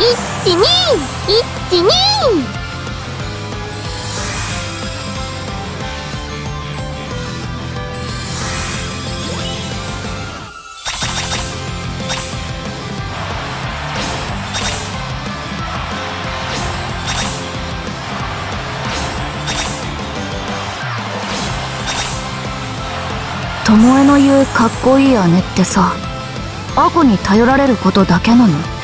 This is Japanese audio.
一二一二巴の言うかっこいい姉ってさアコに頼られることだけなの